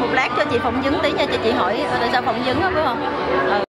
một lát cho chị phỏng vấn tí nha, cho chị hỏi tại sao phỏng vấn á, phải không? Ừ.